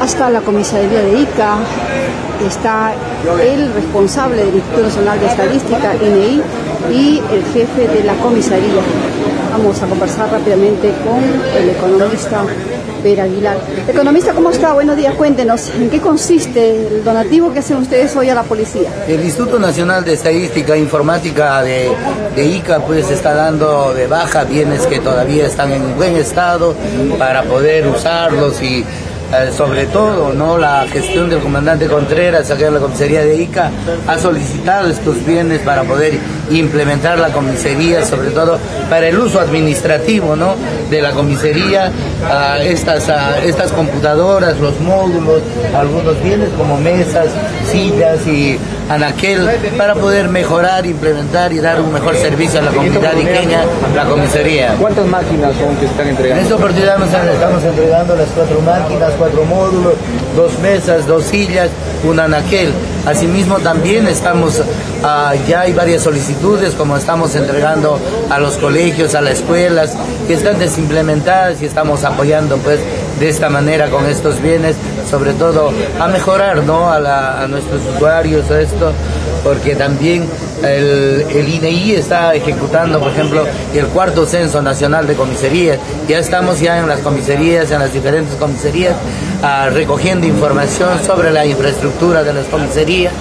hasta la comisaría de ICA, está el responsable del Instituto Nacional de Estadística, INEI, y el jefe de la comisaría. Vamos a conversar rápidamente con el economista Per Aguilar. Economista, ¿cómo está? Buenos días, cuéntenos, ¿en qué consiste el donativo que hacen ustedes hoy a la policía? El Instituto Nacional de Estadística e Informática de, de, ICA pues está dando de baja bienes que todavía están en buen estado para poder usarlos y eh, sobre todo no la gestión del comandante Contreras acá en la comisaría de Ica ha solicitado estos bienes para poder implementar la comisaría sobre todo para el uso administrativo no de la comisaría estas estas computadoras los módulos algunos bienes como mesas sillas y anaquel para poder mejorar implementar y dar un mejor servicio a la comunidad iqueña la comisaría ¿cuántas máquinas son que están entregando? en esta oportunidad nos estamos entregando las cuatro máquinas cuatro módulos, dos mesas, dos sillas, un anaquel. Asimismo también estamos, uh, ya hay varias solicitudes como estamos entregando a los colegios, a las escuelas, que están desimplementadas y estamos apoyando pues de esta manera con estos bienes, sobre todo a mejorar ¿no? a, la, a nuestros usuarios esto, porque también el, el, INEI está ejecutando, por ejemplo, el cuarto censo nacional de comisarías. Ya estamos ya en las comisarías, en las diferentes comisarías, uh, recogiendo información sobre la infraestructura de las comisarías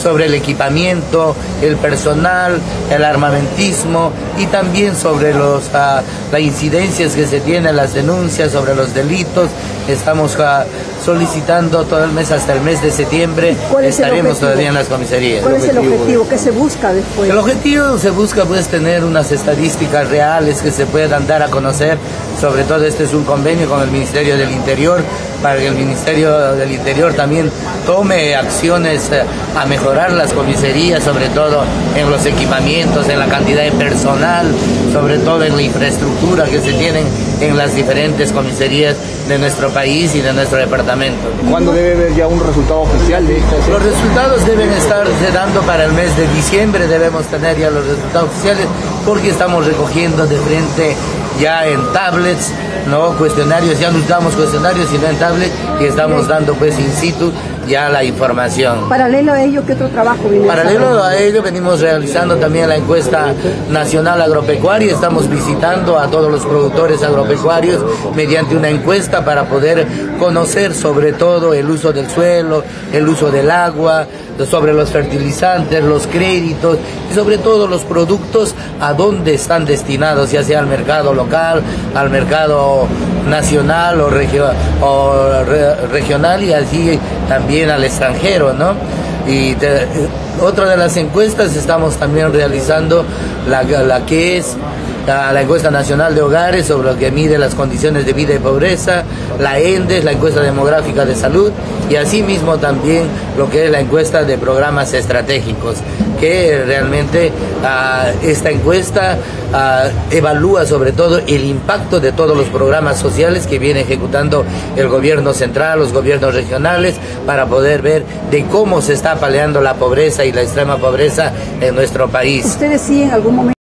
sobre el equipamiento, el personal, el armamentismo y también sobre los, uh, las incidencias que se tienen, las denuncias sobre los delitos. Estamos uh, solicitando todo el mes hasta el mes de septiembre. Estaremos todavía en las comisarías. ¿Cuál es el objetivo? ¿Qué se busca después? El objetivo se busca pues tener unas estadísticas reales que se puedan dar a conocer. Sobre todo este es un convenio con el Ministerio del Interior para que el Ministerio del Interior también tome acciones a mejorar las comisarías, sobre todo en los equipamientos, en la cantidad de personal, sobre todo en la infraestructura que se tienen en las diferentes comisarías de nuestro país y de nuestro departamento. ¿Cuándo debe haber ya un resultado oficial de esta Los resultados deben estarse dando para el mes de diciembre, debemos tener ya los resultados oficiales porque estamos recogiendo de frente ya en tablets, no cuestionarios, ya no usamos cuestionarios sino en tablet y estamos dando pues in situ ya la información. Paralelo a ello, ¿qué otro trabajo Paralelo a ello, venimos realizando también la encuesta nacional agropecuaria, estamos visitando a todos los productores agropecuarios mediante una encuesta para poder conocer sobre todo el uso del suelo, el uso del agua, sobre los fertilizantes, los créditos y sobre todo los productos a dónde están destinados, ya sea al mercado local, al mercado nacional o, regio, o re, regional y así también al extranjero, ¿no? Y de, otra de las encuestas estamos también realizando la, la que es la, encuesta nacional de hogares sobre lo que mide las condiciones de vida y pobreza, la ENDES, la encuesta demográfica de salud y asimismo también lo que es la encuesta de programas estratégicos, que realmente uh, esta encuesta uh, evalúa sobre todo el impacto de todos los programas sociales que viene ejecutando el gobierno central, los gobiernos regionales, para poder ver de cómo se está paliando la pobreza y la extrema pobreza en nuestro país. ¿Ustedes sí en algún momento